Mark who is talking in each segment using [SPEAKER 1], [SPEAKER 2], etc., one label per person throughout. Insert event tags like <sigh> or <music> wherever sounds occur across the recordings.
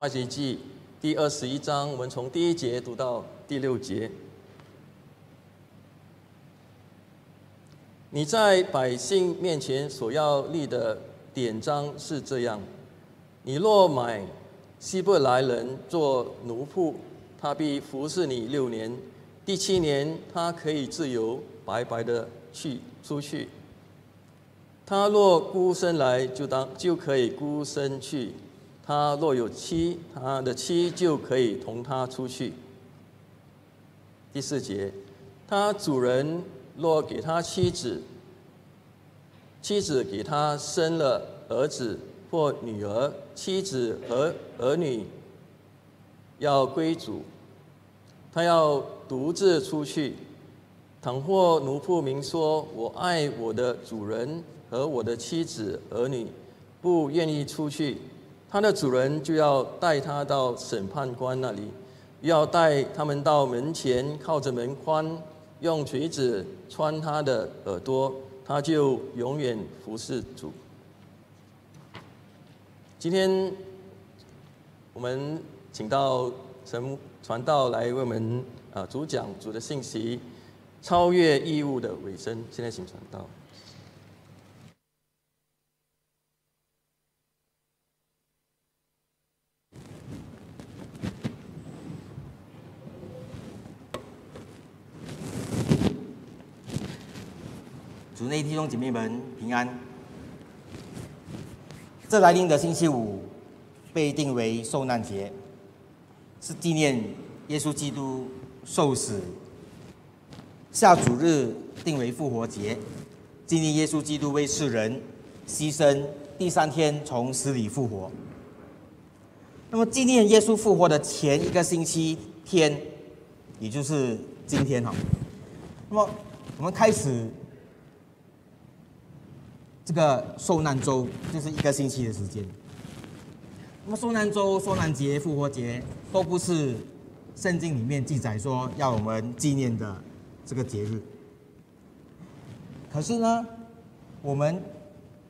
[SPEAKER 1] 《埃及记》第二十一章，我们从第一节读到第六节。你在百姓面前所要立的典章是这样：你若买希伯来人做奴仆，他必服侍你六年；第七年，他可以自由白白的去出去。他若孤身来，就当就可以孤身去。他若有妻，他的妻就可以同他出去。第四节，他主人若给他妻子，妻子给他生了儿子或女儿，妻子和儿女要归主，他要独自出去。倘或奴仆明说：“我爱我的主人和我的妻子儿女，不愿意出去。”他的主人就要带他到审判官那里，要带他们到门前，靠着门框，用锤子穿他的耳朵，他就永远服侍主。今天我们请到陈传道来为我们啊主讲主的信息，超越义务的尾声。现在请传道。
[SPEAKER 2] 主内弟兄姐妹们平安。这来临的星期五被定为受难节，是纪念耶稣基督受死。下主日定为复活节，纪念耶稣基督为世人牺牲，第三天从死里复活。那么纪念耶稣复活的前一个星期天，也就是今天哈。那么我们开始。这个受难周就是一个星期的时间。那么受难周、受难节、复活节都不是圣经里面记载说要我们纪念的这个节日。可是呢，我们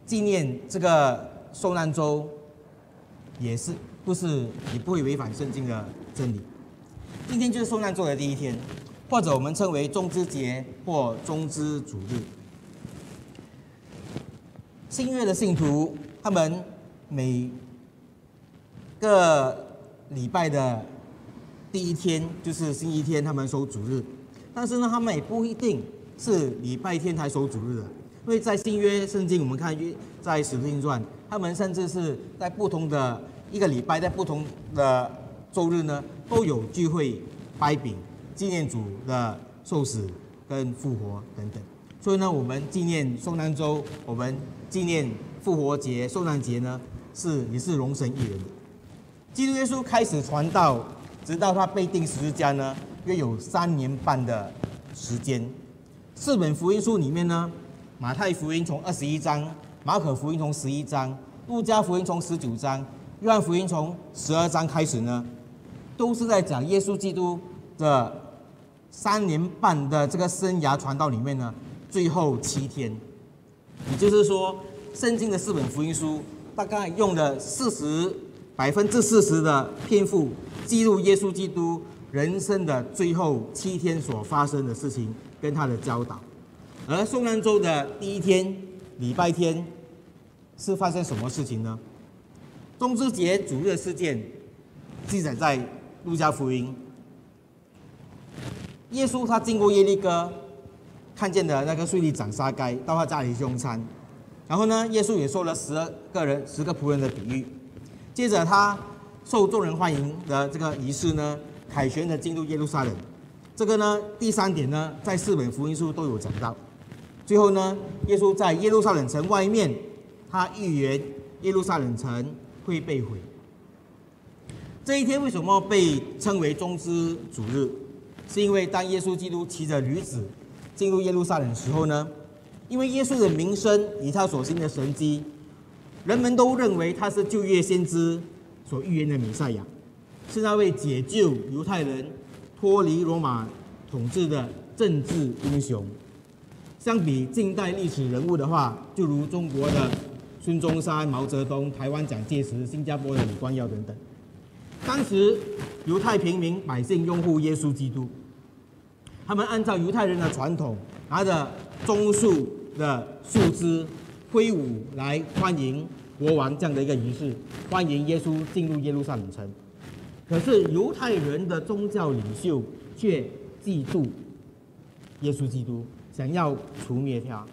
[SPEAKER 2] 纪念这个受难周也是不是也不会违反圣经的真理。今天就是受难周的第一天，或者我们称为中之节或中之主日。新约的信徒，他们每个礼拜的第一天就是星期天，他们守主日。但是呢，他们也不一定是礼拜天才守主日的，因为在新约圣经，我们看约在使徒行传，他们甚至是在不同的一个礼拜，在不同的周日呢，都有聚会掰饼，纪念主的受死跟复活等等。所以呢，我们纪念受难周，我们。纪念复活节、受难节呢，是也是荣神一人的。基督耶稣开始传道，直到他被钉十字架呢，约有三年半的时间。四本福音书里面呢，马太福音从二十一章，马可福音从十一章，路加福音从十九章，约翰福音从十二章开始呢，都是在讲耶稣基督的三年半的这个生涯传道里面呢，最后七天。也就是说，圣经的四本福音书大概用了四十百分之四十的篇幅记录耶稣基督人生的最后七天所发生的事情跟他的教导。而宋南州的第一天，礼拜天，是发生什么事情呢？中之节主日事件记载在路加福音。耶稣他经过耶利哥。看见的那个税吏长沙该到他家里用餐，然后呢，耶稣也说了十二个人、十个仆人的比喻。接着他受众人欢迎的这个仪式呢，凯旋的进入耶路撒冷。这个呢，第三点呢，在四本福音书都有讲到。最后呢，耶稣在耶路撒冷城外面，他预言耶路撒冷城会被毁。这一天为什么被称为中之主日？是因为当耶稣基督骑着驴子。进入耶路撒冷的时候呢，因为耶稣的名声以他所行的神迹，人们都认为他是旧约先知所预言的弥赛亚，是那位解救犹太人脱离罗马统治的政治英雄。相比近代历史人物的话，就如中国的孙中山、毛泽东、台湾蒋介石、新加坡的李光耀等等。当时犹太平民百姓拥护耶稣基督，他们按照犹太人的传统，拿着棕树的树枝挥舞来欢迎国王这样的一个仪式，欢迎耶稣进入耶路撒冷城。可是犹太人的宗教领袖却嫉妒耶稣基督，想要除灭他。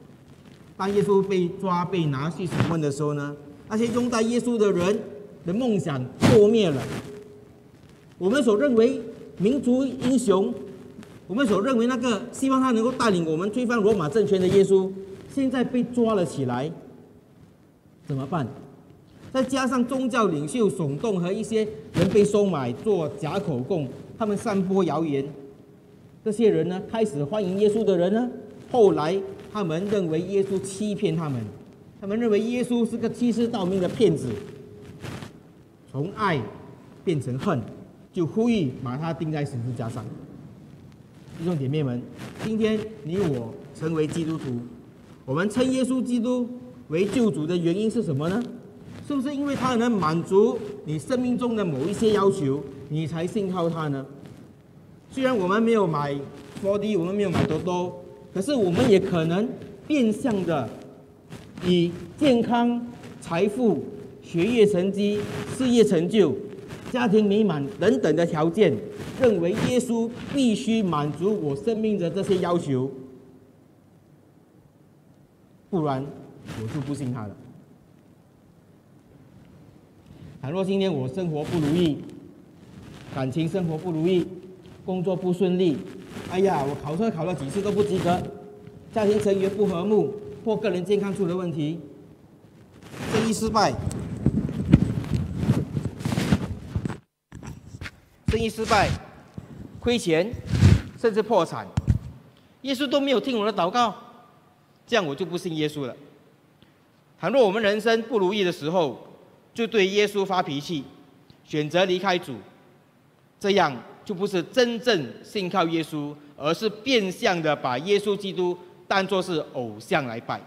[SPEAKER 2] 当耶稣被抓、被拿去审问的时候呢，那些拥戴耶稣的人的梦想破灭了。我们所认为民族英雄，我们所认为那个希望他能够带领我们推翻罗马政权的耶稣，现在被抓了起来，怎么办？再加上宗教领袖耸动和一些人被收买做假口供，他们散播谣言。这些人呢，开始欢迎耶稣的人呢，后来他们认为耶稣欺骗他们，他们认为耶稣是个欺世盗名的骗子。从爱变成恨，就呼吁把他钉在十字架上。弟兄姐妹们，今天你我成为基督徒，我们称耶稣基督为救主的原因是什么呢？是不是因为他能满足你生命中的某一些要求，你才信靠他呢？虽然我们没有买 4D，我们没有买多多，可是我们也可能变相的以健康、财富、学业成绩、事业成就、家庭美满等等的条件，认为耶稣必须满足我生命的这些要求，不然我就不信他了。倘若今天我生活不如意，感情生活不如意，工作不顺利，哎呀，我考试考了几次都不及格，家庭成员不和睦，或个人健康出了问题，生意失败，生意失败，亏钱，甚至破产，耶稣都没有听我的祷告，这样我就不信耶稣了。倘若我们人生不如意的时候，就对耶稣发脾气，选择离开主，这样就不是真正信靠耶稣，而是变相的把耶稣基督当作是偶像来拜。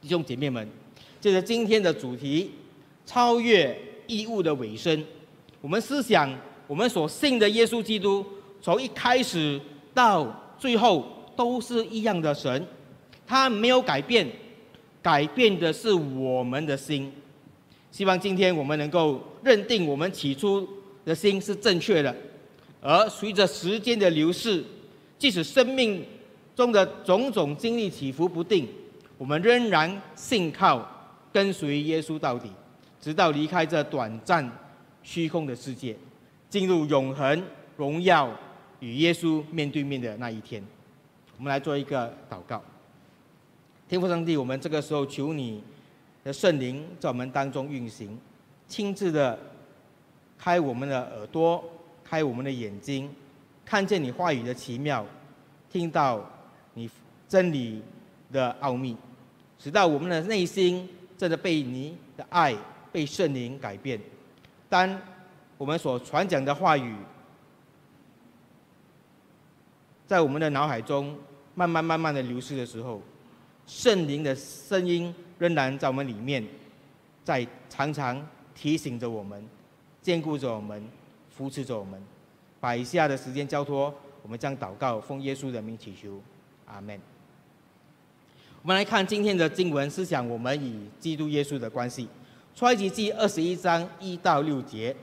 [SPEAKER 2] 弟兄姐妹们，这是今天的主题：超越义务的尾声。我们思想，我们所信的耶稣基督，从一开始到最后都是一样的神，他没有改变，改变的是我们的心。希望今天我们能够认定我们起初的心是正确的，而随着时间的流逝，即使生命中的种种经历起伏不定，我们仍然信靠跟随耶稣到底，直到离开这短暂虚空的世界，进入永恒荣耀与耶稣面对面的那一天。我们来做一个祷告，天父上帝，我们这个时候求你。的圣灵在我们当中运行，亲自的开我们的耳朵，开我们的眼睛，看见你话语的奇妙，听到你真理的奥秘，直到我们的内心真的被你的爱、被圣灵改变。当我们所传讲的话语在我们的脑海中慢慢、慢慢的流失的时候，圣灵的声音。仍然在我们里面，在常常提醒着我们，兼顾着我们，扶持着我们。把以下的时间交托，我们将祷告奉耶稣的名祈求，阿门。我们来看今天的经文思想，我们与基督耶稣的关系。创世记二十一章一到六节。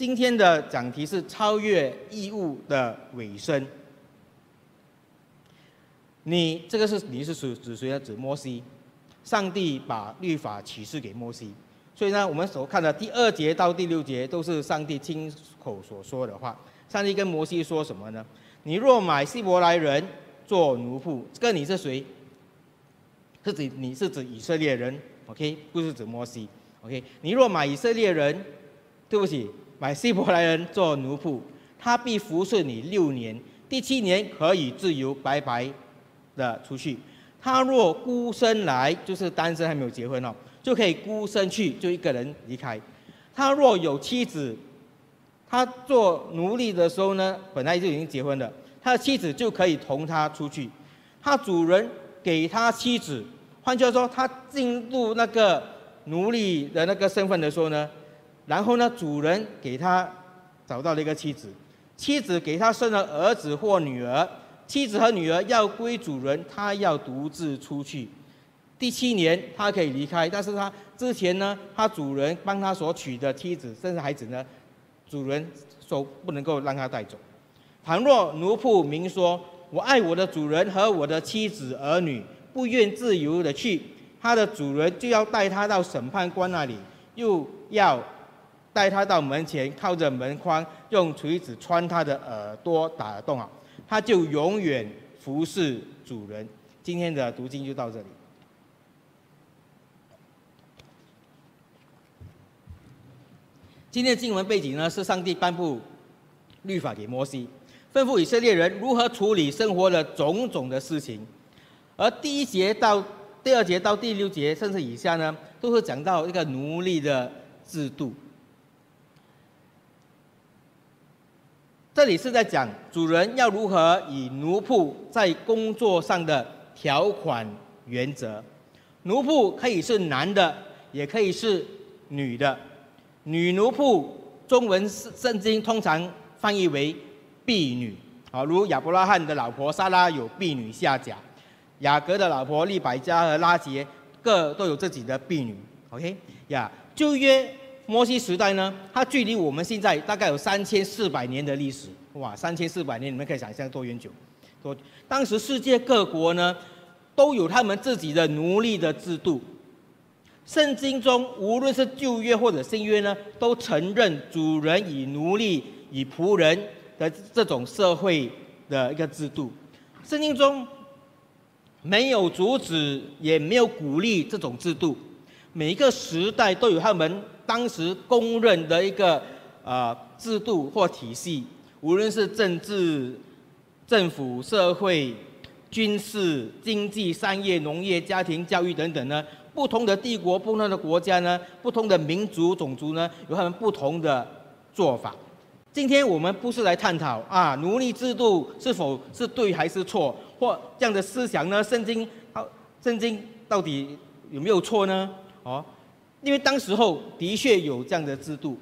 [SPEAKER 2] 今天的讲题是超越义务的尾声。你这个是你是属指谁啊？指摩西。上帝把律法启示给摩西，所以呢，我们所看的第二节到第六节都是上帝亲口所说的话。上帝跟摩西说什么呢？你若买希伯来人做奴仆，这个你是谁？是指你是指以色列人，OK，不是指摩西，OK。你若买以色列人，对不起，买希伯来人做奴仆，他必服侍你六年，第七年可以自由白白的出去。他若孤身来，就是单身还没有结婚哦，就可以孤身去，就一个人离开。他若有妻子，他做奴隶的时候呢，本来就已经结婚了，他的妻子就可以同他出去。他主人给他妻子，换句话说，他进入那个奴隶的那个身份的时候呢，然后呢，主人给他找到了一个妻子，妻子给他生了儿子或女儿，妻子和女儿要归主人，他要独自出去。第七年他可以离开，但是他之前呢，他主人帮他所娶的妻子甚至孩子呢，主人说不能够让他带走。倘若奴仆明说：“我爱我的主人和我的妻子儿女，不愿自由的去。”他的主人就要带他到审判官那里，又要带他到门前，靠着门框，用锤子穿他的耳朵打洞啊！他就永远服侍主人。今天的读经就到这里。今天的经文背景呢，是上帝颁布律法给摩西，吩咐以色列人如何处理生活的种种的事情，而第一节到。第二节到第六节，甚至以下呢，都是讲到一个奴隶的制度。这里是在讲主人要如何以奴仆在工作上的条款原则。奴仆可以是男的，也可以是女的。女奴仆，中文圣经通常翻译为婢女。啊，如亚伯拉罕的老婆撒拉有婢女夏甲。雅各的老婆利百加和拉杰各都有自己的婢女。OK，呀，旧约摩西时代呢，它距离我们现在大概有三千四百年的历史。哇，三千四百年，你们可以想象多远久？多，当时世界各国呢都有他们自己的奴隶的制度。圣经中无论是旧约或者新约呢，都承认主人以奴隶以仆人的这种社会的一个制度。圣经中。没有阻止，也没有鼓励这种制度。每一个时代都有他们当时公认的一个呃制度或体系，无论是政治、政府、社会、军事、经济、商业、农业、家庭、教育等等呢，不同的帝国、不同的国家呢，不同的民族种族呢，有他们不同的做法。今天我们不是来探讨啊奴隶制度是否是对还是错。或这样的思想呢？圣经，圣经到底有没有错呢？哦，因为当时候的确有这样的制度，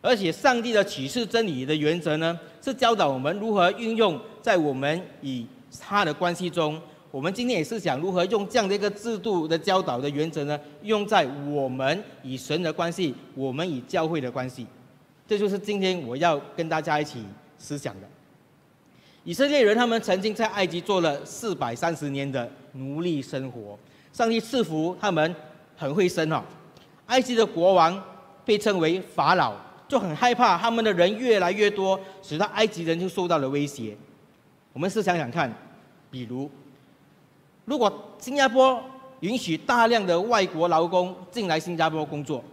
[SPEAKER 2] 而且上帝的启示真理的原则呢，是教导我们如何运用在我们与他的关系中。我们今天也是想如何用这样的一个制度的教导的原则呢，用在我们与神的关系，我们与教会的关系。这就是今天我要跟大家一起思想的。以色列人他们曾经在埃及做了四百三十年的奴隶生活，上帝赐福他们很会生哦。埃及的国王被称为法老，就很害怕他们的人越来越多，使得埃及人就受到了威胁。我们试想想看，比如如果新加坡允许大量的外国劳工进来新加坡工作，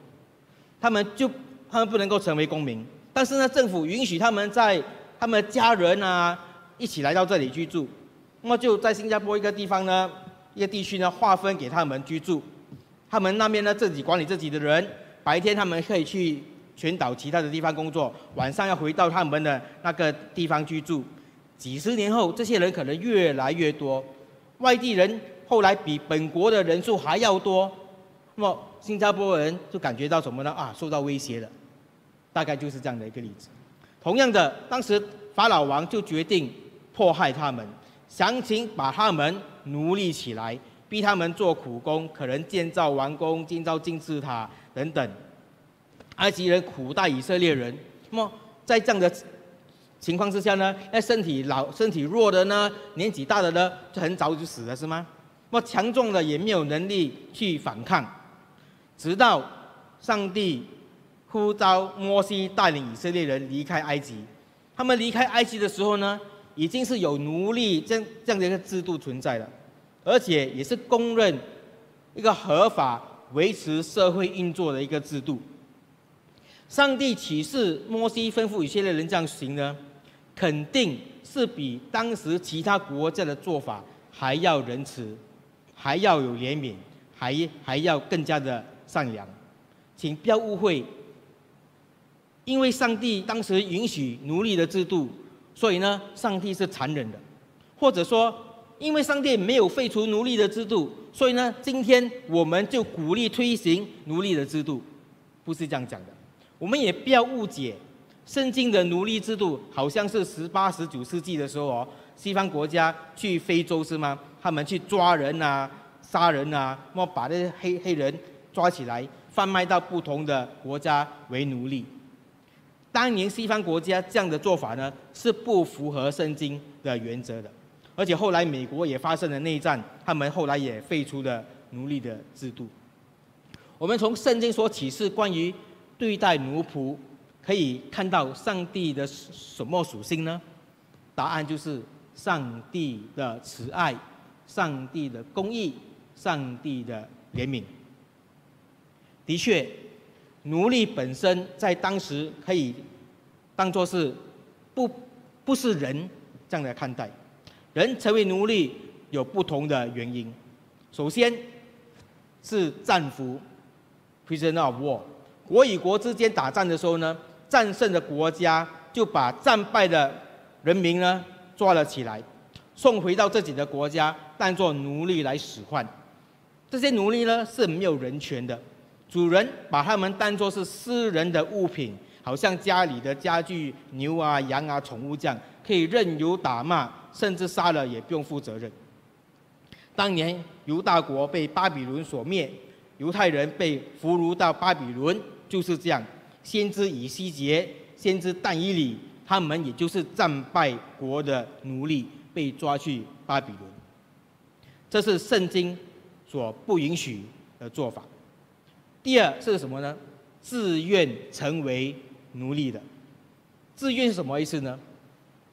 [SPEAKER 2] 他们就他们不能够成为公民，但是呢，政府允许他们在他们的家人啊。一起来到这里居住，那么就在新加坡一个地方呢，一个地区呢划分给他们居住，他们那边呢自己管理自己的人，白天他们可以去全岛其他的地方工作，晚上要回到他们的那个地方居住。几十年后，这些人可能越来越多，外地人后来比本国的人数还要多，那么新加坡人就感觉到什么呢？啊，受到威胁了，大概就是这样的一个例子。同样的，当时法老王就决定。迫害他们，详情把他们奴隶起来，逼他们做苦工，可能建造王宫、建造金字塔等等。埃及人苦待以色列人，那么在这样的情况之下呢？那身体老、身体弱的呢？年纪大的呢？就很早就死了，是吗？那么强壮的也没有能力去反抗，直到上帝呼召摩西带领以色列人离开埃及。他们离开埃及的时候呢？已经是有奴隶这样这样的一个制度存在了，而且也是公认一个合法维持社会运作的一个制度。上帝启示摩西吩咐以色列人这样行呢，肯定是比当时其他国家的做法还要仁慈，还要有怜悯，还还要更加的善良。请不要误会，因为上帝当时允许奴隶的制度。所以呢，上帝是残忍的，或者说，因为上帝没有废除奴隶的制度，所以呢，今天我们就鼓励推行奴隶的制度，不是这样讲的。我们也不要误解，圣经的奴隶制度好像是十八、十九世纪的时候哦，西方国家去非洲是吗？他们去抓人啊、杀人啊，么把那些黑黑人抓起来，贩卖到不同的国家为奴隶。当年西方国家这样的做法呢，是不符合圣经的原则的。而且后来美国也发生了内战，他们后来也废除了奴隶的制度。我们从圣经所启示关于对待奴仆，可以看到上帝的什么属性呢？答案就是上帝的慈爱、上帝的公义、上帝的怜悯。的确，奴隶本身在当时可以当做是不不是人这样来看待。人成为奴隶有不同的原因，首先是战俘 （prisoner of war），国与国之间打仗的时候呢，战胜的国家就把战败的人民呢抓了起来，送回到自己的国家，当做奴隶来使唤。这些奴隶呢是没有人权的，主人把他们当作是私人的物品，好像家里的家具、牛啊、羊啊、宠物这样，可以任由打骂。甚至杀了也不用负责任。当年犹大国被巴比伦所灭，犹太人被俘虏到巴比伦，就是这样。先知以西结、先知但以理，他们也就是战败国的奴隶，被抓去巴比伦。这是圣经所不允许的做法。第二是什么呢？自愿成为奴隶的。自愿是什么意思呢？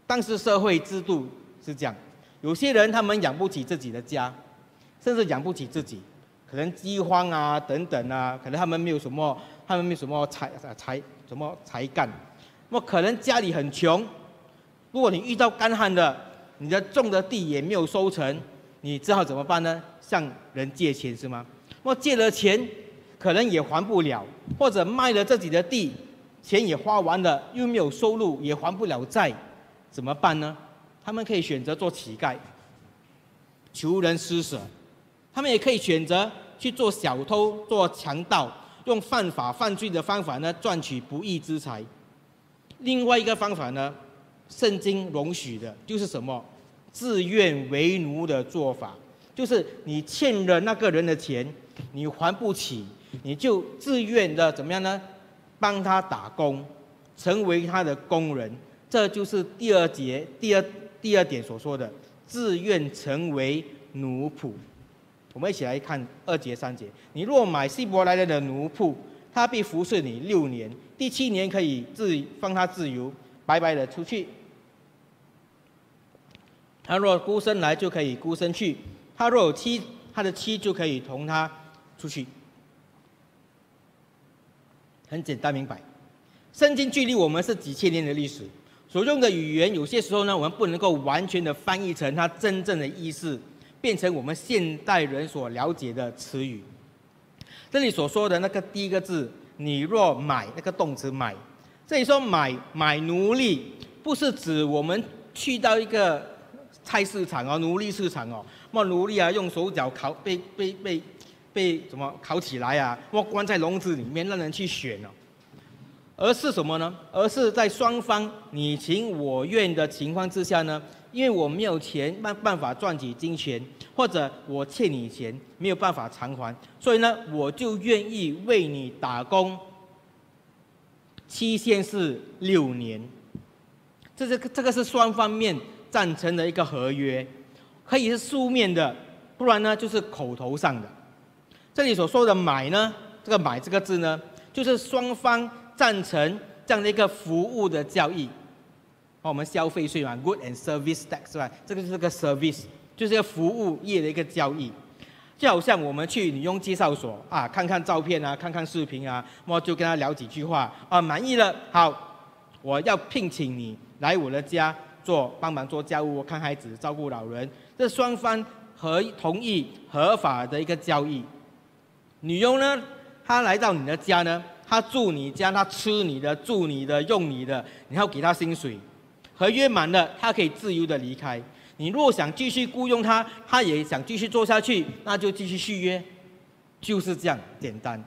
[SPEAKER 2] 当时社会制度。是这样，有些人他们养不起自己的家，甚至养不起自己，可能饥荒啊等等啊，可能他们没有什么，他们没有什么才才什么才干，那么可能家里很穷，如果你遇到干旱的，你的种的地也没有收成，你只好怎么办呢？向人借钱是吗？那么借了钱，可能也还不了，或者卖了自己的地，钱也花完了，又没有收入，也还不了债，怎么办呢？他们可以选择做乞丐，求人施舍；他们也可以选择去做小偷、做强盗，用犯法犯罪的方法呢赚取不义之财。另外一个方法呢，圣经容许的就是什么？自愿为奴的做法，就是你欠了那个人的钱，你还不起，你就自愿的怎么样呢？帮他打工，成为他的工人。这就是第二节第二。第二点所说的，自愿成为奴仆，我们一起来看二节三节。你若买希伯来人的奴仆，他必服侍你六年，第七年可以自放他自由，白白的出去。他若孤身来，就可以孤身去；他若有妻，他的妻就可以同他出去。很简单明白，圣经距离我们是几千年的历史。所用的语言有些时候呢，我们不能够完全的翻译成它真正的意思，变成我们现代人所了解的词语。这里所说的那个第一个字，你若买那个动词买，这里说买买奴隶，不是指我们去到一个菜市场哦，奴隶市场哦，么奴隶啊用手脚烤被被被被什么烤起来啊，或关在笼子里面让人去选哦。而是什么呢？而是在双方你情我愿的情况之下呢？因为我没有钱，办办法赚取金钱，或者我欠你钱，没有办法偿还，所以呢，我就愿意为你打工。期限是六年，这是这个是双方面赞成的一个合约，可以是书面的，不然呢就是口头上的。这里所说的买呢，这个买这个字呢，就是双方。赞成这样的一个服务的交易，我们消费税嘛，good and service tax 是吧？这个就是个 service，就是个服务业的一个交易，就好像我们去女佣介绍所啊，看看照片啊，看看视频啊，我就跟他聊几句话啊，满意了，好，我要聘请你来我的家做帮忙做家务、看孩子、照顾老人，这双方合同意合法的一个交易。女佣呢，她来到你的家呢？他住你家，他吃你的，住你的，用你的，你要给他薪水。合约满了，他可以自由的离开。你若想继续雇佣他，他也想继续做下去，那就继续续约，就是这样简单。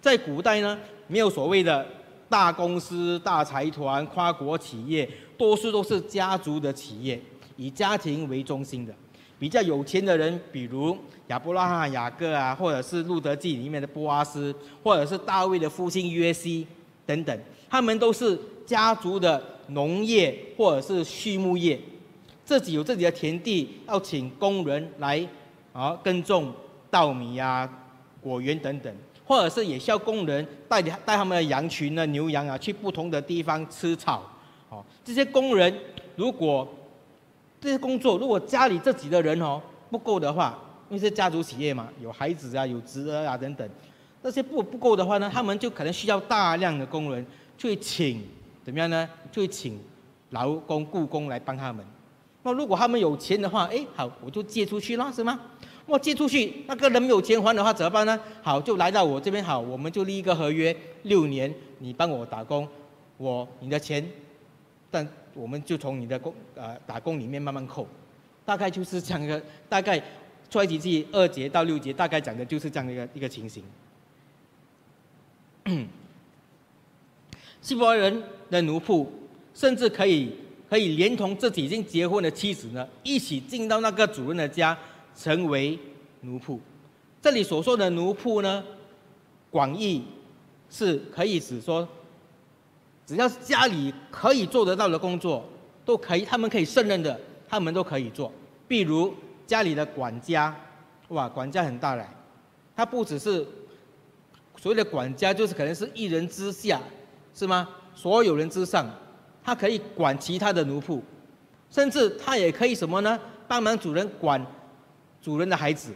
[SPEAKER 2] 在古代呢，没有所谓的大公司、大财团、跨国企业，多数都是家族的企业，以家庭为中心的。比较有钱的人，比如亚伯拉罕、雅各啊，或者是路德记里面的波阿斯，或者是大卫的父亲约西等等，他们都是家族的农业或者是畜牧业，自己有自己的田地，要请工人来啊耕种稻米啊、果园等等，或者是也需要工人带带他们的羊群呢、牛羊啊去不同的地方吃草。哦，这些工人如果这些工作，如果家里这几个人哦不够的话，因为是家族企业嘛，有孩子啊，有侄儿啊等等，那些不不够的话呢，他们就可能需要大量的工人去请，怎么样呢？去请劳工、雇工来帮他们。那如果他们有钱的话，哎，好，我就借出去了，是吗？我借出去，那个人没有钱还的话怎么办呢？好，就来到我这边，好，我们就立一个合约，六年，你帮我打工，我你的钱，但。我们就从你的工呃打工里面慢慢扣，大概就是这样一个大概，出埃及记二节到六节大概讲的就是这样一个一个情形。希伯来人的奴仆甚至可以可以连同自己已经结婚的妻子呢，一起进到那个主人的家，成为奴仆。这里所说的奴仆呢，广义是可以指说。只要是家里可以做得到的工作，都可以，他们可以胜任的，他们都可以做。比如家里的管家，哇，管家很大嘞，他不只是所谓的管家，就是可能是一人之下，是吗？所有人之上，他可以管其他的奴仆，甚至他也可以什么呢？帮忙主人管主人的孩子，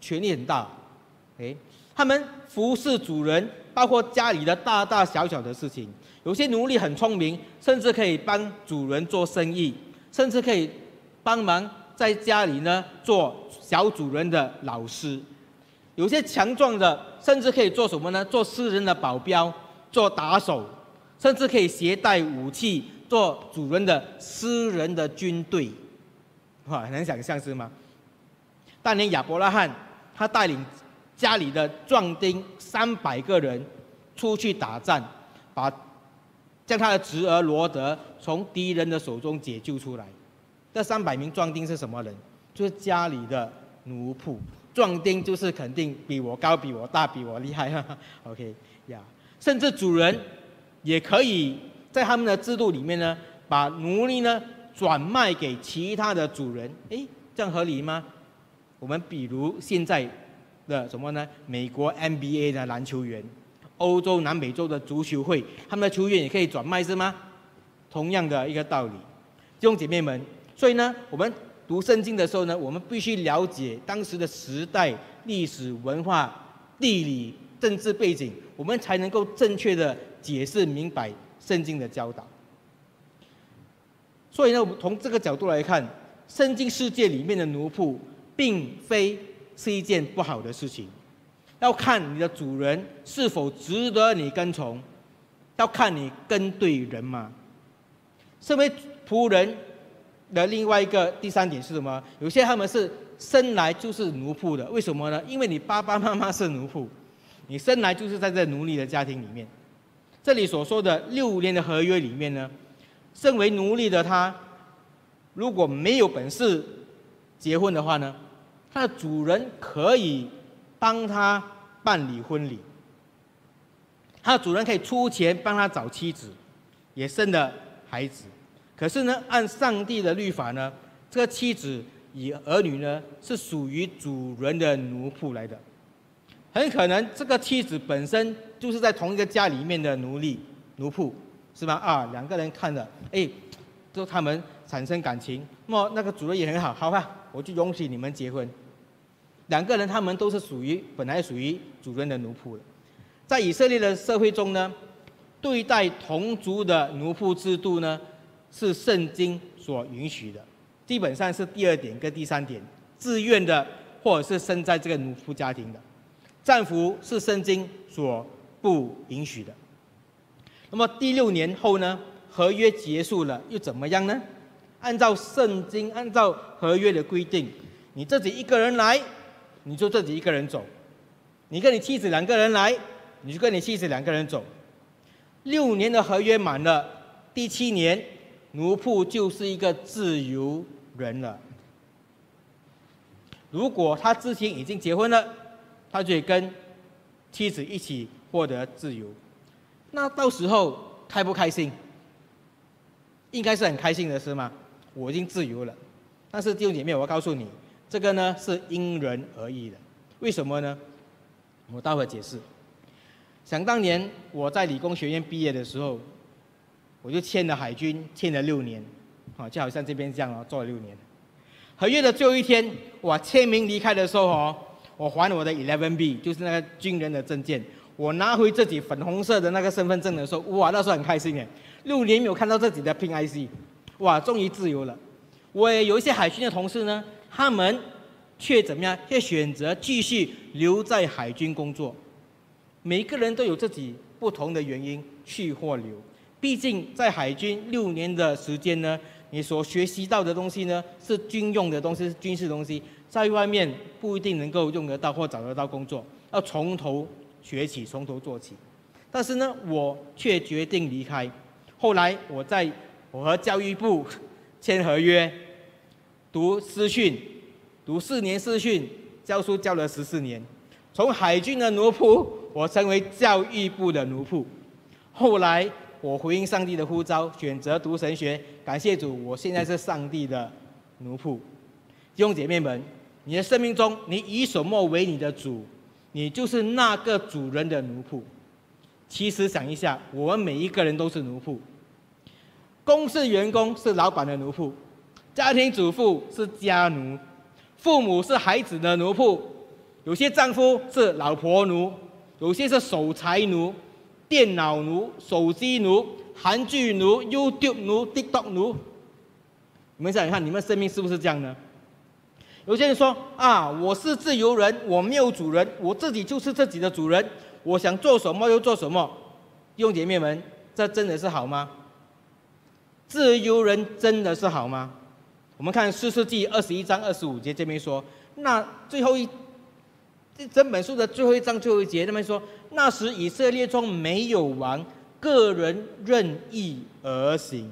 [SPEAKER 2] 权力很大。诶，他们服侍主人，包括家里的大大小小的事情。有些奴隶很聪明，甚至可以帮主人做生意，甚至可以帮忙在家里呢做小主人的老师。有些强壮的，甚至可以做什么呢？做私人的保镖，做打手，甚至可以携带武器，做主人的私人的军队。哇，能想象是吗？当年亚伯拉罕他带领家里的壮丁三百个人出去打仗，把将他的侄儿罗德从敌人的手中解救出来。这三百名壮丁是什么人？就是家里的奴仆。壮丁就是肯定比我高、比我大、比我厉害。<laughs> OK 呀，甚至主人也可以在他们的制度里面呢，把奴隶呢转卖给其他的主人。诶，这样合理吗？我们比如现在的什么呢？美国 NBA 的篮球员。欧洲、南美洲的足球会，他们的球员也可以转卖，是吗？同样的一个道理，弟兄姐妹们。所以呢，我们读圣经的时候呢，我们必须了解当时的时代、历史、文化、地理、政治背景，我们才能够正确的解释明白圣经的教导。所以呢，我们从这个角度来看，圣经世界里面的奴仆，并非是一件不好的事情。要看你的主人是否值得你跟从，要看你跟对人吗？身为仆人的另外一个第三点是什么？有些他们是生来就是奴仆的，为什么呢？因为你爸爸妈妈是奴仆，你生来就是在这奴隶的家庭里面。这里所说的六年的合约里面呢，身为奴隶的他，如果没有本事结婚的话呢，他的主人可以。帮他办理婚礼，他的主人可以出钱帮他找妻子，也生了孩子。可是呢，按上帝的律法呢，这个妻子与儿女呢是属于主人的奴仆来的。很可能这个妻子本身就是在同一个家里面的奴隶、奴仆，是吧？啊，两个人看了，哎，就他们产生感情，那么那个主人也很好，好吧，我就容许你们结婚。两个人，他们都是属于本来属于主人的奴仆的，在以色列的社会中呢，对待同族的奴仆制度呢，是圣经所允许的，基本上是第二点跟第三点，自愿的或者是生在这个奴仆家庭的，战俘是圣经所不允许的。那么第六年后呢，合约结束了，又怎么样呢？按照圣经，按照合约的规定，你自己一个人来。你就自己一个人走，你跟你妻子两个人来，你就跟你妻子两个人走。六年的合约满了，第七年，奴仆就是一个自由人了。如果他之前已经结婚了，他就跟妻子一起获得自由。那到时候开不开心？应该是很开心的事吗？我已经自由了。但是弟兄姐妹，我要告诉你，这个呢是因人而异的。为什么呢？我待会解释。想当年我在理工学院毕业的时候，我就签了海军，签了六年，啊，就好像这边这样哦，做了六年。合约的最后一天，我签名离开的时候哦，我还我的 Eleven B，就是那个军人的证件。我拿回自己粉红色的那个身份证的时候，哇，那时候很开心哎，六年没有看到自己的 Pin IC，哇，终于自由了。我也有一些海军的同事呢，他们却怎么样？却选择继续留在海军工作。每个人都有自己不同的原因去或留。毕竟在海军六年的时间呢。你所学习到的东西呢，是军用的东西，是军事东西，在外面不一定能够用得到或找得到工作，要从头学起，从头做起。但是呢，我却决定离开。后来我在我和教育部签合约，读师训，读四年师训，教书教了十四年，从海军的奴仆，我成为教育部的奴仆。后来。我回应上帝的呼召，选择读神学。感谢主，我现在是上帝的奴仆。弟兄姐妹们，你的生命中，你以什么为你的主，你就是那个主人的奴仆。其实想一下，我们每一个人都是奴仆。公司员工是老板的奴仆，家庭主妇是家奴，父母是孩子的奴仆，有些丈夫是老婆奴，有些是守财奴。电脑奴、手机奴、韩剧奴、YouTube 奴、TikTok 奴，你们想想看，你们生命是不是这样呢？有些人说啊，我是自由人，我没有主人，我自己就是自己的主人，我想做什么就做什么。弟兄姐妹们，这真的是好吗？自由人真的是好吗？我们看四世纪二十一章二十五节这边说，那最后一。这整本书的最后一章最后一节，他们说那时以色列中没有王，个人任意而行。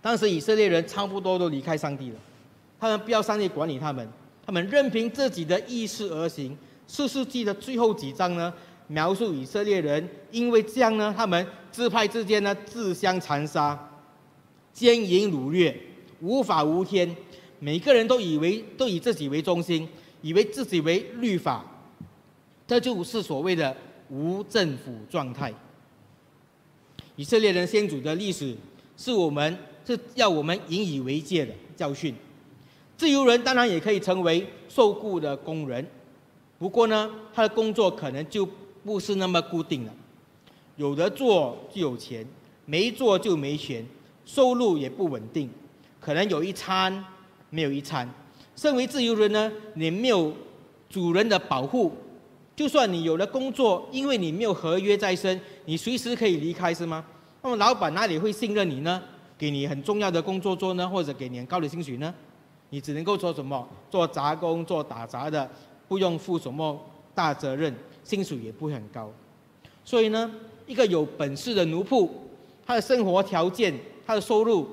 [SPEAKER 2] 当时以色列人差不多都离开上帝了，他们不要上帝管理他们，他们任凭自己的意识而行。四世纪的最后几章呢，描述以色列人因为这样呢，他们自派之间呢自相残杀，奸淫掳掠，无法无天，每个人都以为都以自己为中心。以为自己为律法，这就是所谓的无政府状态。以色列人先祖的历史是我们是要我们引以为戒的教训。自由人当然也可以成为受雇的工人，不过呢，他的工作可能就不是那么固定了，有的做就有钱，没做就没钱，收入也不稳定，可能有一餐没有一餐。身为自由人呢，你没有主人的保护，就算你有了工作，因为你没有合约在身，你随时可以离开，是吗？那么老板哪里会信任你呢？给你很重要的工作做呢，或者给你很高的薪水呢？你只能够做什么？做杂工，做打杂的，不用负什么大责任，薪水也不会很高。所以呢，一个有本事的奴仆，他的生活条件，他的收入，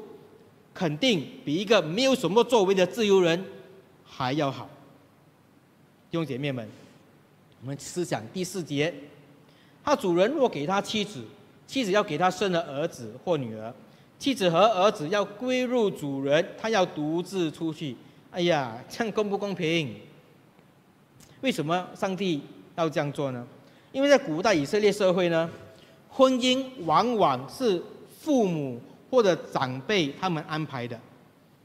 [SPEAKER 2] 肯定比一个没有什么作为的自由人。还要好，弟兄姐妹们，我们思想第四节，他主人若给他妻子，妻子要给他生了儿子或女儿，妻子和儿子要归入主人，他要独自出去。哎呀，这样公不公平？为什么上帝要这样做呢？因为在古代以色列社会呢，婚姻往往是父母或者长辈他们安排的。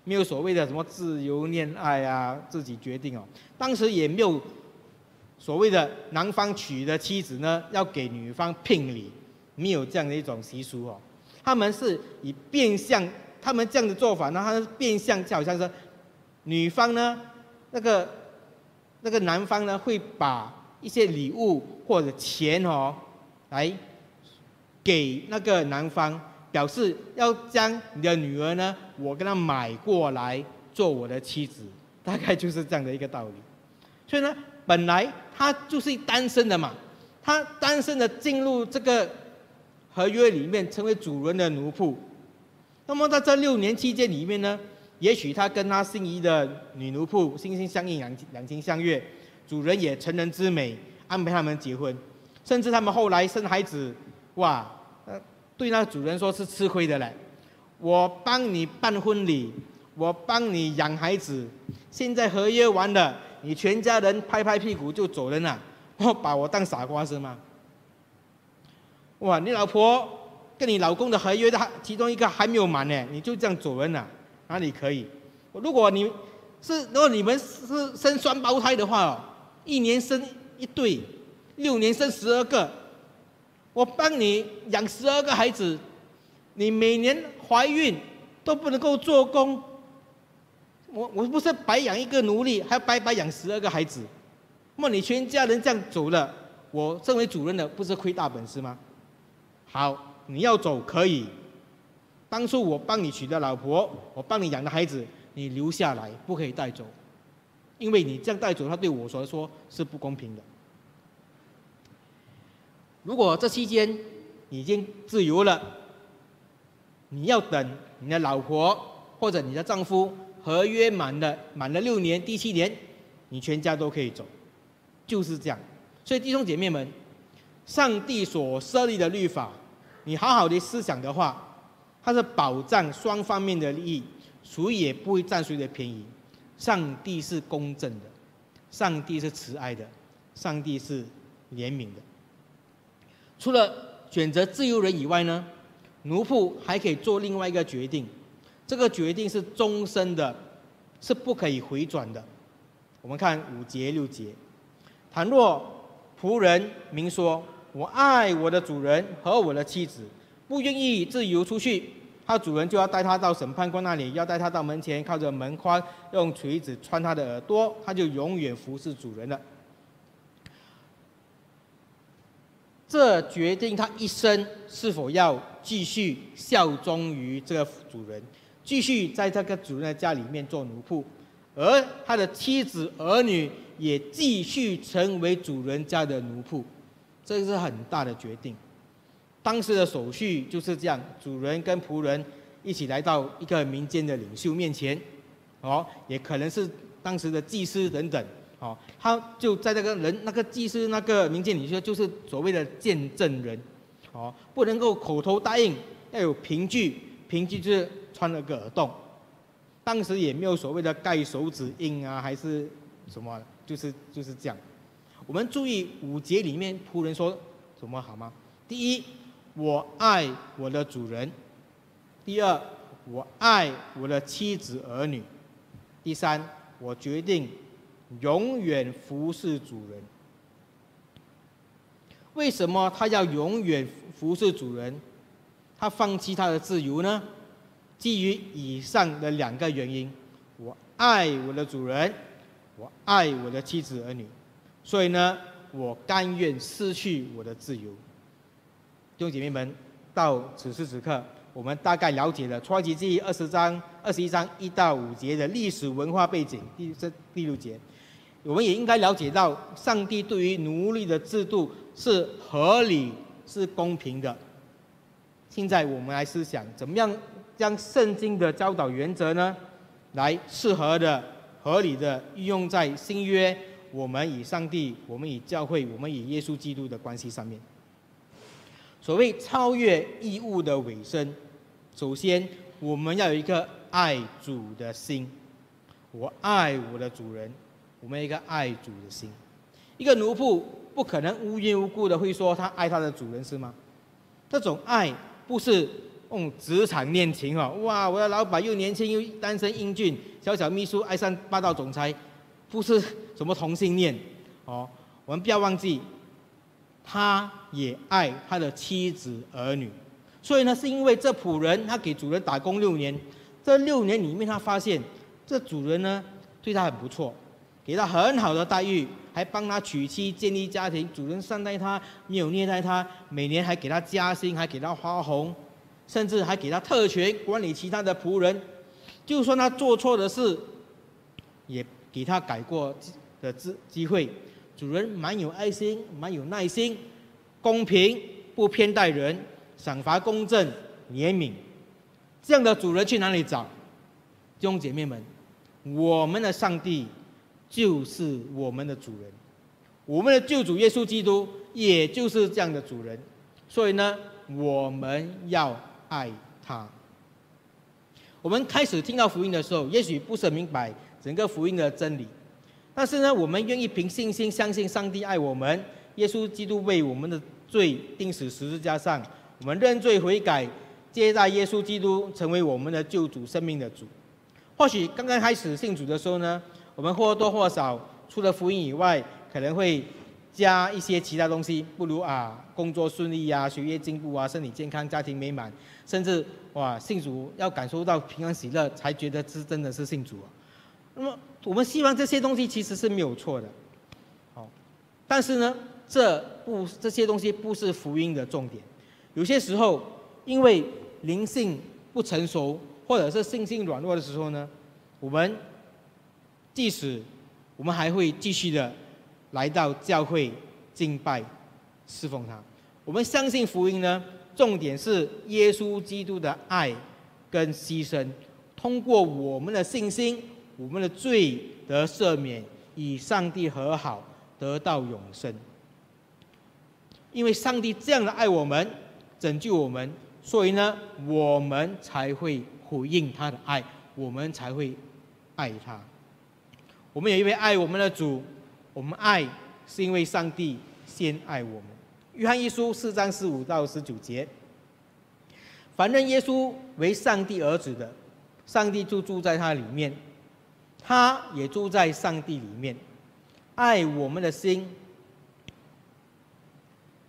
[SPEAKER 2] 没有所谓的什么自由恋爱啊，自己决定哦。当时也没有所谓的男方娶的妻子呢，要给女方聘礼，没有这样的一种习俗哦。他们是以变相，他们这样的做法呢，他是变相，就好像是女方呢，那个那个男方呢，会把一些礼物或者钱哦，来给那个男方。表示要将你的女儿呢，我跟她买过来做我的妻子，大概就是这样的一个道理。<laughs> 所以呢，本来他就是单身的嘛，他单身的进入这个合约里面成为主人的奴仆。那么在这六年期间里面呢，也许他跟他心仪的女奴仆心心相印、两两情相悦，主人也成人之美，安排他们结婚，甚至他们后来生孩子，哇，对那主人说是吃亏的嘞。我帮你办婚礼，我帮你养孩子，现在合约完了，你全家人拍拍屁股就走人了，我把我当傻瓜是吗？哇，你老婆跟你老公的合约的其中一个还没有满呢，你就这样走人了，哪里可以？如果你是如果你们是生双胞胎的话哦，一年生一对，六年生十二个，我帮你养十二个孩子，你每年。怀孕都不能够做工，我我不是白养一个奴隶，还白白养十二个孩子，那么你全家人这样走了，我身为主人的不是亏大本事吗？好，你要走可以，当初我帮你娶的老婆，我帮你养的孩子，你留下来不可以带走，因为你这样带走，他对我来说是不公平的。如果这期间已经自由了。你要等你的老婆或者你的丈夫合约满了，满了六年，第七年，你全家都可以走，就是这样。所以弟兄姐妹们，上帝所设立的律法，你好好的思想的话，它是保障双方面的利益，谁也不会占谁的便宜。上帝是公正的，上帝是慈爱的，上帝是怜悯的。除了选择自由人以外呢？奴仆还可以做另外一个决定，这个决定是终身的，是不可以回转的。我们看五节六节，倘若仆人明说：“我爱我的主人和我的妻子，不愿意自由出去。”他主人就要带他到审判官那里，要带他到门前，靠着门框用锤子穿他的耳朵，他就永远服侍主人了。这决定他一生是否要继续效忠于这个主人，继续在这个主人的家里面做奴仆，而他的妻子儿女也继续成为主人家的奴仆，这是很大的决定。当时的手续就是这样：主人跟仆人一起来到一个民间的领袖面前，哦，也可能是当时的祭司等等。哦，他就在那个人那个祭司那个民间领袖，就是所谓的见证人，哦，不能够口头答应，要有凭据，凭据就是穿了个耳洞，当时也没有所谓的盖手指印啊，还是什么，就是就是这样。我们注意五节里面仆人说什么好吗？第一，我爱我的主人；第二，我爱我的妻子儿女；第三，我决定。永远服侍主人。为什么他要永远服侍主人？他放弃他的自由呢？基于以上的两个原因：我爱我的主人，我爱我的妻子儿女，所以呢，我甘愿失去我的自由。弟兄姐妹们，到此时此刻，我们大概了解了《创世记》二十章、二十一章一到五节的历史文化背景。第这第六节。我们也应该了解到，上帝对于奴隶的制度是合理、是公平的。现在我们来思想，怎么样将圣经的教导原则呢，来适合的、合理的运用在新约我们与上帝、我们与教会、我们与耶稣基督的关系上面。所谓超越义务的尾声，首先我们要有一个爱主的心，我爱我的主人。我们一个爱主的心，一个奴仆不可能无缘无故的会说他爱他的主人是吗？这种爱不是用职场恋情哦，哇！我的老板又年轻又单身英俊，小小秘书爱上霸道总裁，不是什么同性恋哦。我们不要忘记，他也爱他的妻子儿女，所以呢，是因为这仆人他给主人打工六年，这六年里面他发现这主人呢对他很不错。给他很好的待遇，还帮他娶妻建立家庭，主人善待他，没有虐待他，每年还给他加薪，还给他花红，甚至还给他特权管理其他的仆人。就算他做错的事，也给他改过的机机会。主人蛮有爱心，蛮有耐心，公平不偏待人，赏罚公正、怜悯。这样的主人去哪里找？弟兄姐妹们，我们的上帝就是我们的主人，我们的救主耶稣基督也就是这样的主人。所以呢，我们要爱他。我们开始听到福音的时候，也许不是明白整个福音的真理，但是呢，我们愿意凭信心相信上帝爱我们，耶稣基督为我们的罪钉死十字架上，我们认罪悔改，接待耶稣基督成为我们的救主、生命的主。或许刚刚开始信主的时候呢，我们或多或少除了福音以外，可能会加一些其他东西，不如啊，工作顺利啊，学业进步啊，身体健康，家庭美满。甚至哇，信主要感受到平安喜乐，才觉得是真的是信主啊。那么我们希望这些东西其实是没有错的，好，但是呢，这不这些东西不是福音的重点。有些时候，因为灵性不成熟，或者是信心软弱的时候呢，我们即使我们还会继续的来到教会敬拜、侍奉他。我们相信福音呢。重点是耶稣基督的爱跟牺牲，通过我们的信心，我们的罪得赦免，与上帝和好，得到永生。因为上帝这样的爱我们，拯救我们，所以呢，我们才会回应他的爱，我们才会爱他。我们也因为爱我们的主，我们爱是因为上帝先爱我们。约翰一书四章十五到十九节，反正耶稣为上帝儿子的，上帝就住在他里面，他也住在上帝里面，爱我们的心，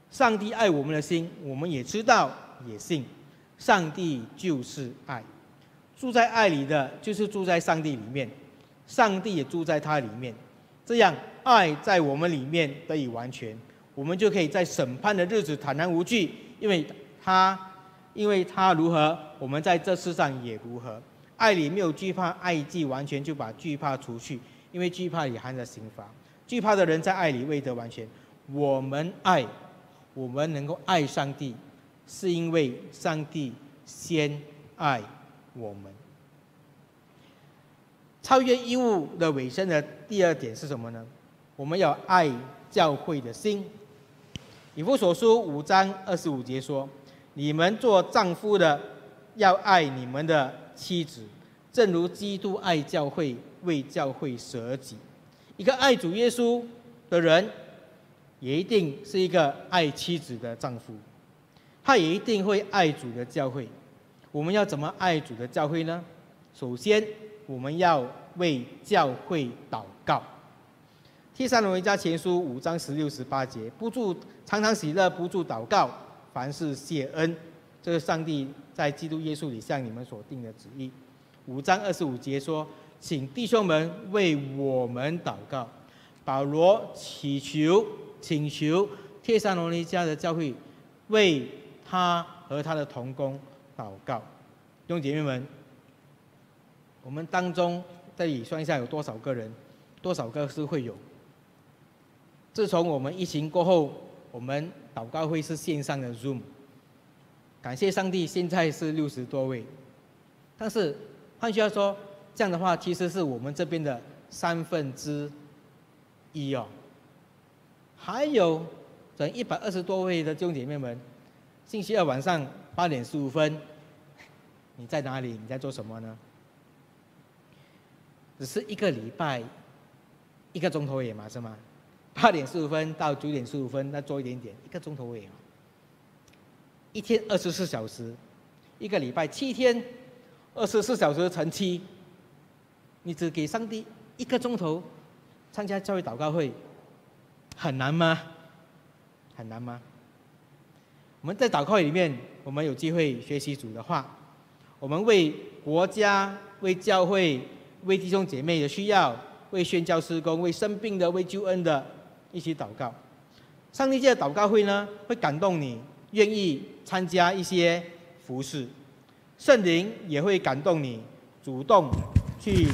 [SPEAKER 2] 上帝爱我们的心，我们也知道也信，上帝就是爱，住在爱里的就是住在上帝里面，上帝也住在他里面，这样爱在我们里面得以完全。我们就可以在审判的日子坦然无惧，因为他，因为他如何，我们在这世上也如何。爱里没有惧怕，爱既完全，就把惧怕除去，因为惧怕里含着刑罚。惧怕的人在爱里未得完全。我们爱，我们能够爱上帝，是因为上帝先爱我们。超越义务的尾声的第二点是什么呢？我们要爱教会的心。以弗所书五章二十五节说：“你们做丈夫的，要爱你们的妻子，正如基督爱教会，为教会舍己。”一个爱主耶稣的人，也一定是一个爱妻子的丈夫，他也一定会爱主的教会。我们要怎么爱主的教会呢？首先，我们要为教会祷告。第三罗一家前书五章十六十八节，不住常常喜乐，不住祷告，凡事谢恩，这是上帝在基督耶稣里向你们所定的旨意。五章二十五节说，请弟兄们为我们祷告。保罗祈求、请求帖撒罗尼迦的教会为他和他的同工祷告。弟兄姐妹们，我们当中这里算一下有多少个人，多少个是会有。自从我们疫情过后，我们祷告会是线上的 Zoom。感谢上帝，现在是六十多位。但是换句话说，这样的话其实是我们这边的三分之一哦。还有整一百二十多位的弟兄姐妹们，星期二晚上八点十五分，你在哪里？你在做什么呢？只是一个礼拜，一个钟头也嘛，是吗？八点十五分到九点十五分，那做一点点，一个钟头而已。一天二十四小时，一个礼拜七天，二十四小时乘七，你只给上帝一个钟头参加教会祷告会，很难吗？很难吗？我们在祷告会里面，我们有机会学习主的话，我们为国家、为教会、为弟兄姐妹的需要，为宣教施工、为生病的、为救恩的。一起祷告，上帝界的祷告会呢，会感动你，愿意参加一些服饰，圣灵也会感动你，主动去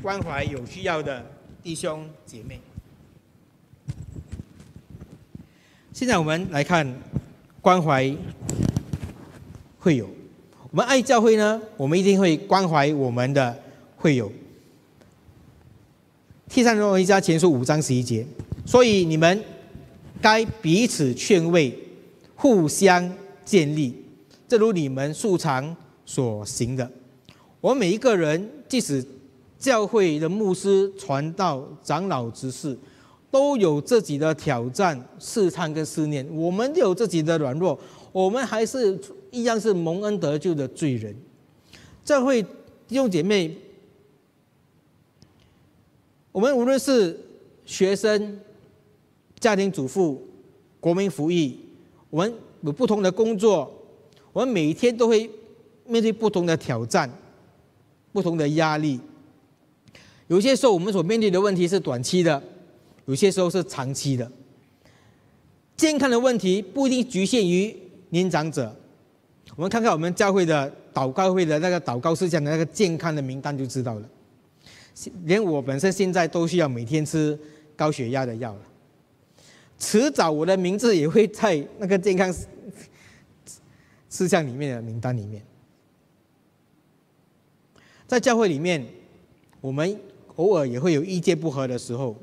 [SPEAKER 2] 关怀有需要的弟兄姐妹。现在我们来看关怀会友。我们爱教会呢，我们一定会关怀我们的会友。第三罗一家前书五章十一节，所以你们该彼此劝慰，互相建立，正如你们素常所行的。我们每一个人，即使教会的牧师、传道、长老、执事，都有自己的挑战、试探跟思念，我们有自己的软弱，我们还是。一样是蒙恩得救的罪人，教会弟兄姐妹，我们无论是学生、家庭主妇、国民服役，我们有不同的工作，我们每一天都会面对不同的挑战、不同的压力。有些时候我们所面对的问题是短期的，有些时候是长期的。健康的问题不一定局限于年长者。我们看看我们教会的祷告会的那个祷告事项的那个健康的名单就知道了。连我本身现在都需要每天吃高血压的药了，迟早我的名字也会在那个健康 <laughs> 事项里面的名单里面。在教会里面，我们偶尔也会有意见不合的时候，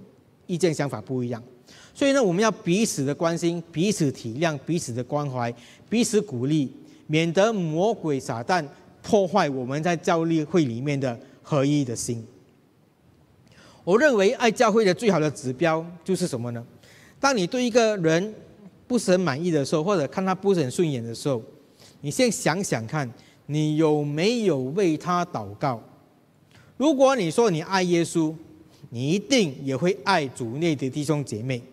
[SPEAKER 2] 意见想法不一样，所以呢，我们要彼此的关心，彼此体谅，彼此的关怀，彼此鼓励。免得魔鬼撒旦破坏我们在教会里面的合一的心。我认为爱教会的最好的指标就是什么呢？当你对一个人不是很满意的时候，或者看他不是很顺眼的时候，你先想想看，你有没有为他祷告？如果你说你爱耶稣，你一定也会爱主内的弟兄姐妹。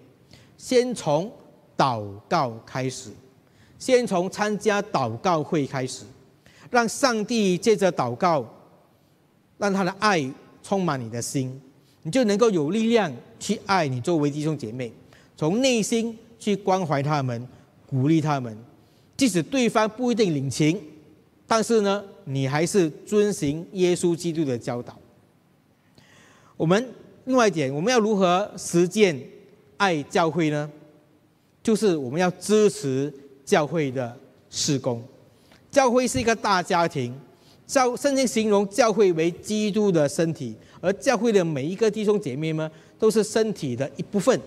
[SPEAKER 2] 先从祷告开始。先从参加祷告会开始，让上帝借着祷告，让他的爱充满你的心，你就能够有力量去爱你周围弟兄姐妹，从内心去关怀他们，鼓励他们。即使对方不一定领情，但是呢，你还是遵行耶稣基督的教导。我们另外一点，我们要如何实践爱教会呢？就是我们要支持。教会的施工，教会是一个大家庭。教圣经形容教会为基督的身体，而教会的每一个弟兄姐妹们都是身体的一部分。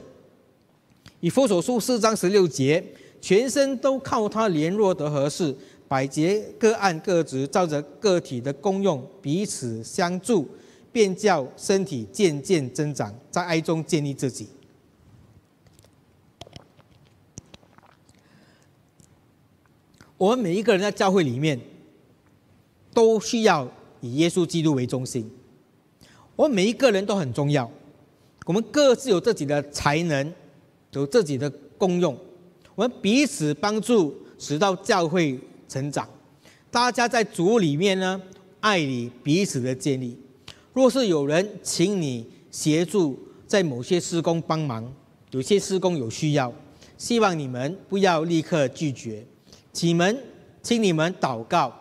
[SPEAKER 2] 以佛所书四章十六节，全身都靠他联络得合适，百节各按各职，照着个体的功用彼此相助，便叫身体渐渐增长，在爱中建立自己。我们每一个人在教会里面，都需要以耶稣基督为中心。我们每一个人都很重要，我们各自有自己的才能，有自己的功用。我们彼此帮助，使到教会成长。大家在主里面呢，爱你彼此的建立。若是有人请你协助在某些施工帮忙，有些施工有需要，希望你们不要立刻拒绝。你们，请你们祷告，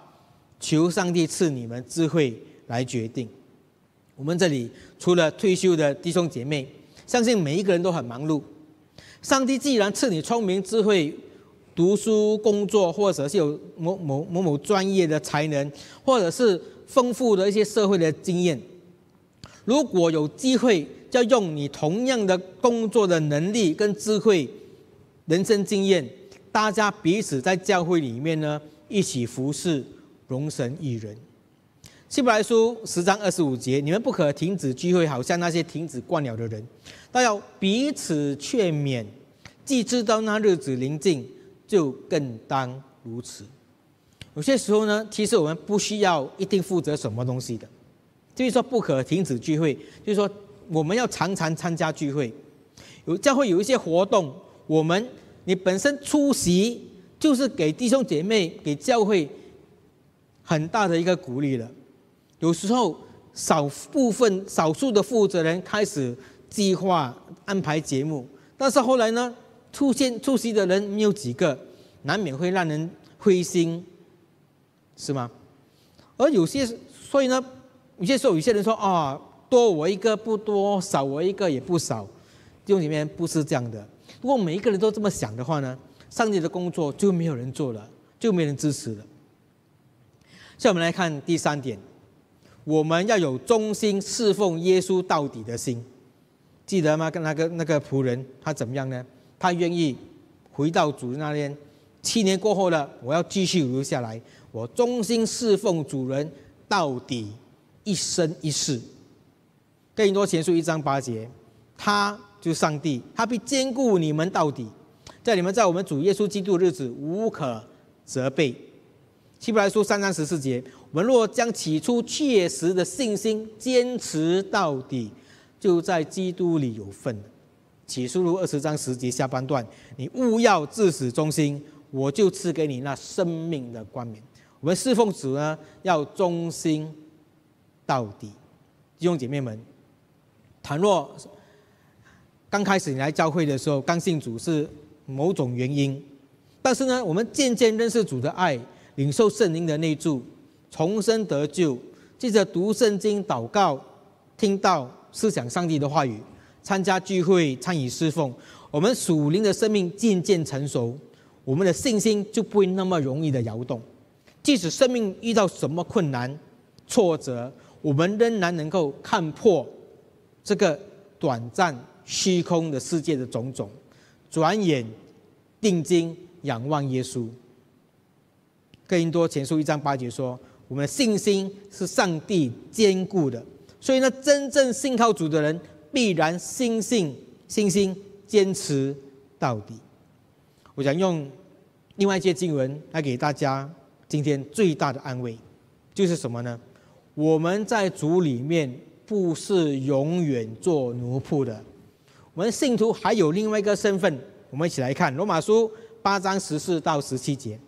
[SPEAKER 2] 求上帝赐你们智慧来决定。我们这里除了退休的弟兄姐妹，相信每一个人都很忙碌。上帝既然赐你聪明智慧，读书工作，或者是有某某某某专业的才能，或者是丰富的一些社会的经验，如果有机会，要用你同样的工作的能力跟智慧、人生经验。大家彼此在教会里面呢，一起服侍、荣神一人。希伯来书十章二十五节，你们不可停止聚会，好像那些停止惯了的人，但要彼此劝勉。既知道那日子临近，就更当如此。有些时候呢，其实我们不需要一定负责什么东西的，就是说不可停止聚会，就是说我们要常常参加聚会。有教会有一些活动，我们。你本身出席就是给弟兄姐妹、给教会很大的一个鼓励了。有时候少部分、少数的负责人开始计划安排节目，但是后来呢，出现出席的人没有几个，难免会让人灰心，是吗？而有些，所以呢，有些时候有些人说啊，多我一个不多，少我一个也不少，弟兄姐妹不是这样的。如果每一个人都这么想的话呢，上帝的工作就没有人做了，就没人支持了。下面我们来看第三点，我们要有忠心侍奉耶稣到底的心。记得吗？跟那个那个仆人他怎么样呢？他愿意回到主人那边。七年过后了，我要继续留下来，我忠心侍奉主人到底，一生一世。更多前书一章八节，他就上帝，他必兼顾你们到底，在你们在我们主耶稣基督的日子无可责备。希伯来书三章十四节，我们若将起初确实的信心坚持到底，就在基督里有份。启示录二十章十节下半段，你勿要至死忠心。我就赐给你那生命的冠冕。我们侍奉主呢，要忠心到底。弟兄姐妹们，倘若刚开始你来教会的时候，刚信主是某种原因，但是呢，我们渐渐认识主的爱，领受圣灵的内助，重生得救，记着读圣经、祷告、听到、思想上帝的话语，参加聚会、参与侍奉，我们属灵的生命渐渐成熟。我们的信心就不会那么容易的摇动，即使生命遇到什么困难、挫折，我们仍然能够看破这个短暂虚空的世界的种种，转眼定睛仰望耶稣。更林多前书一章八节说：“我们的信心是上帝坚固的，所以呢，真正信靠主的人，必然心信信心坚持到底。”我想用另外一些经文来给大家今天最大的安慰，就是什么呢？我们在主里面不是永远做奴仆的，我们信徒还有另外一个身份。我们一起来看罗马书八章十四到十七节，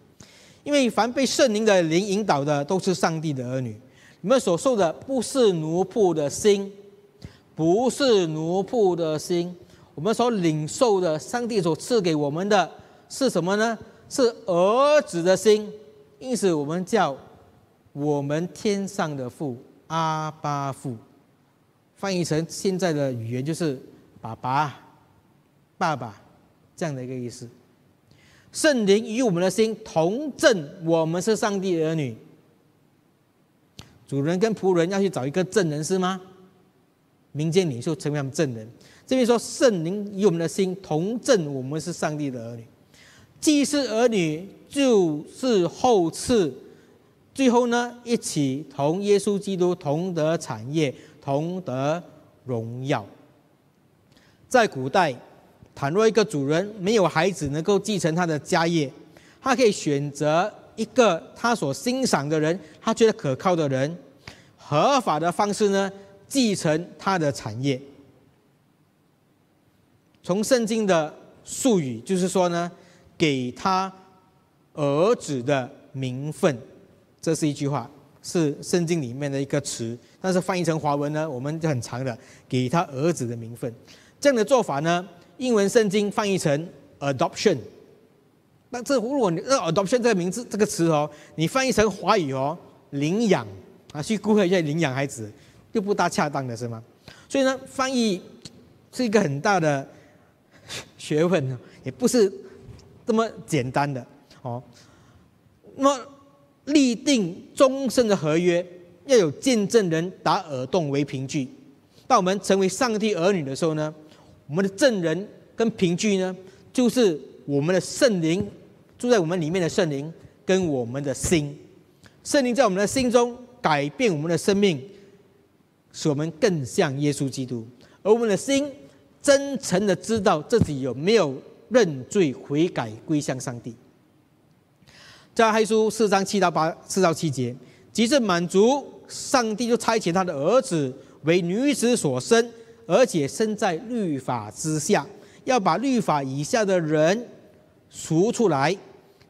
[SPEAKER 2] 因为凡被圣灵的灵引导的，都是上帝的儿女。你们所受的不是奴仆的心，不是奴仆的心，我们所领受的，上帝所赐给我们的。是什么呢？是儿子的心，因此我们叫我们天上的父阿巴父，翻译成现在的语言就是爸爸、爸爸这样的一个意思。圣灵与我们的心同证，我们是上帝的儿女。主人跟仆人要去找一个证人是吗？民间领袖成为他们证人。这边说圣灵与我们的心同证，我们是上帝的儿女。既是儿女，就是后赐，最后呢，一起同耶稣基督同得产业，同得荣耀。在古代，倘若一个主人没有孩子能够继承他的家业，他可以选择一个他所欣赏的人，他觉得可靠的人，合法的方式呢，继承他的产业。从圣经的术语，就是说呢。给他儿子的名分，这是一句话，是圣经里面的一个词，但是翻译成华文呢，我们就很长的，给他儿子的名分。这样的做法呢，英文圣经翻译成 adoption。那这如果你 adoption 这个名字这个词哦，你翻译成华语哦，领养啊，去顾客一下领养孩子，就不大恰当的是吗？所以呢，翻译是一个很大的 <laughs> 学问呢，也不是。这么简单的哦，那么立定终身的合约，要有见证人打耳洞为凭据。当我们成为上帝儿女的时候呢，我们的证人跟凭据呢，就是我们的圣灵住在我们里面的圣灵跟我们的心，圣灵在我们的心中改变我们的生命，使我们更像耶稣基督，而我们的心真诚的知道自己有没有。认罪悔改归向上帝。在黑书四章七到八四到七节，即是满足上帝就差遣他的儿子为女子所生，而且生在律法之下，要把律法以下的人赎出来，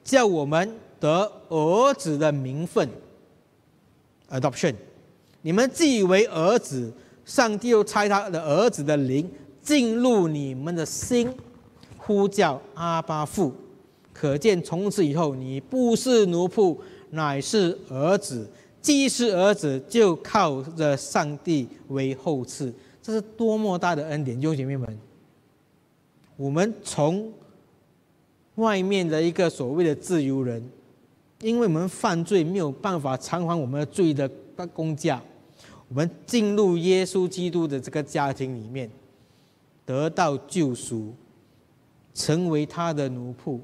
[SPEAKER 2] 叫我们得儿子的名分。Adoption，你们既为儿子，上帝又差他的儿子的灵进入你们的心。呼叫阿巴父，可见从此以后你不是奴仆，乃是儿子。既是儿子，就靠着上帝为后赐。这是多么大的恩典，弟兄姐妹们！我们从外面的一个所谓的自由人，因为我们犯罪没有办法偿还我们的罪的公价，我们进入耶稣基督的这个家庭里面，得到救赎，成为他的奴仆。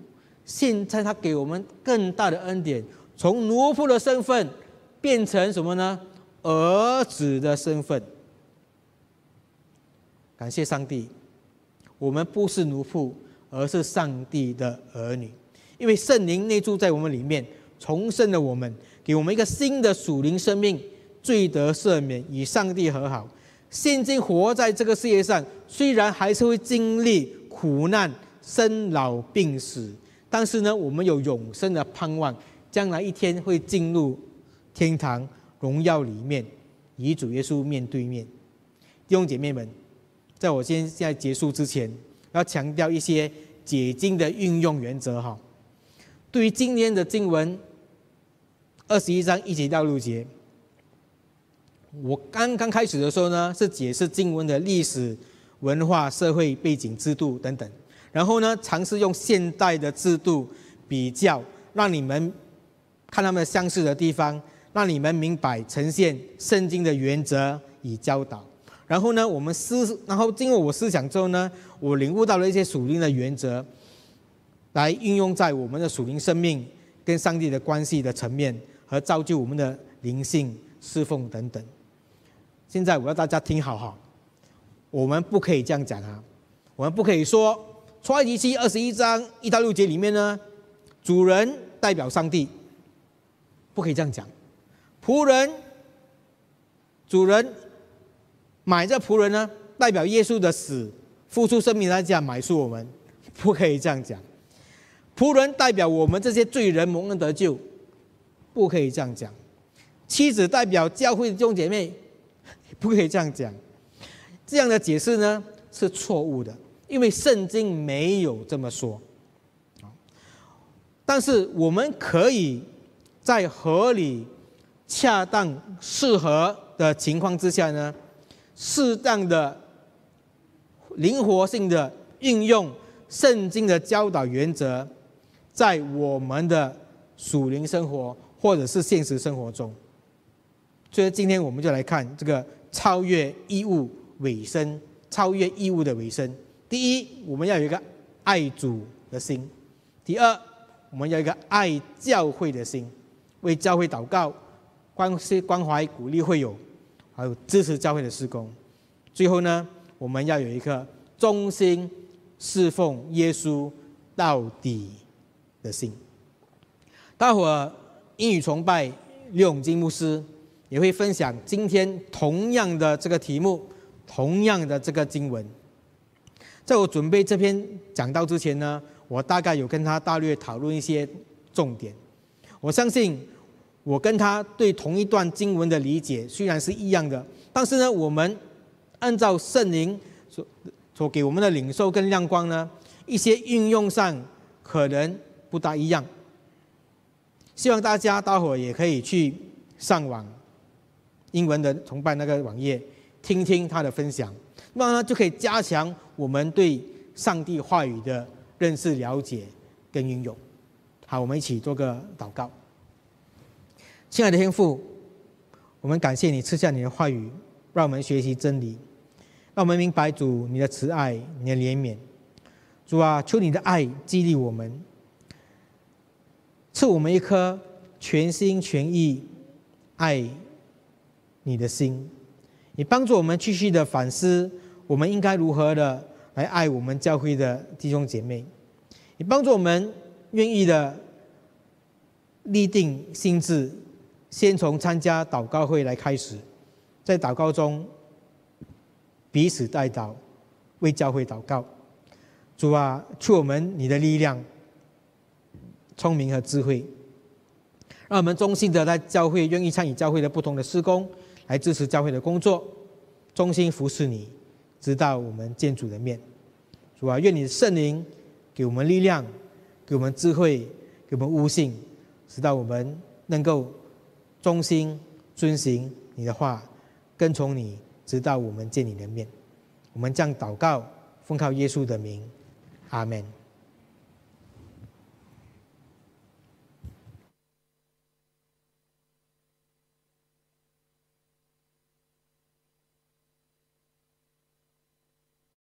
[SPEAKER 2] 现在他给我们更大的恩典，从奴仆的身份变成什么呢？儿子的身份。感谢上帝，我们不是奴仆，而是上帝的儿女。因为圣灵内住在我们里面，重生了我们，给我们一个新的属灵生命，罪得赦免，与上帝和好。现今活在这个世界上，虽然还是会经历苦难、生老病死。但是呢，我们有永生的盼望，将来一天会进入天堂荣耀里面，与主耶稣面对面。弟兄姐妹们，在我先现在结束之前，要强调一些解经的运用原则哈。对于今天的经文二十一章一节到六节，我刚刚开始的时候呢，是解释经文的历史、文化、社会背景、制度等等。然后呢，尝试用现代的制度比较，让你们看他们相似的地方，让你们明白呈现圣经的原则与教导。然后呢，我们思，然后经过我思想之后呢，我领悟到了一些属灵的原则，来运用在我们的属灵生命跟上帝的关系的层面，和造就我们的灵性侍奉等等。现在我要大家听好哈，我们不可以这样讲啊，我们不可以说。创世记二十一章一到六节里面呢，主人代表上帝，不可以这样讲。仆人，主人买这仆人呢，代表耶稣的死，付出生命来讲买赎我们，<laughs> 不可以这样讲。仆人代表我们这些罪人蒙恩得救，不可以这样讲。妻子代表教会的弟兄姐妹，<laughs> 不可以这样讲。这样的解释呢是错误的。因为圣经没有这么说，但是我们可以在合理、恰当、适合的情况之下呢，适当的、灵活性的运用圣经的教导原则，在我们的属灵生活或者是现实生活中。所以今天我们就来看这个超越义务尾声，超越义务的尾声。第一，我们要有一个爱主的心；第二，我们要一个爱教会的心，为教会祷告、关心、关怀、鼓励会友，还有支持教会的施工。最后呢，我们要有一颗忠心侍奉耶稣到底的心。待会儿英语崇拜刘永金牧师也会分享今天同样的这个题目，同样的这个经文。在我准备这篇讲道之前呢，我大概有跟他大略讨论一些重点。我相信我跟他对同一段经文的理解虽然是一样的，但是呢，我们按照圣灵所所给我们的领受跟亮光呢，一些运用上可能不大一样。希望大家待会儿也可以去上网英文的崇拜那个网页听听他的分享。那么就可以加强我们对上帝话语的认识、了解跟运用。好，我们一起做个祷告。亲爱的天父，我们感谢你赐下你的话语，让我们学习真理，让我们明白主你的慈爱、你的怜悯。主啊，求你的爱激励我们，赐我们一颗全心全意爱你的心。你帮助我们继续的反思。我们应该如何的来爱我们教会的弟兄姐妹？也帮助我们愿意的立定心智，先从参加祷告会来开始，在祷告中彼此带祷，为教会祷告。主啊，赐我们你的力量、聪明和智慧，让我们忠心的在教会愿意参与教会的不同的施工，来支持教会的工作，忠心服侍你。直到我们建主的面，主啊，愿你的圣灵给我们力量，给我们智慧，给我们悟性，直到我们能够忠心遵行你的话，跟从你，直到我们见你的面。我们将祷告，奉靠耶稣的名，阿门。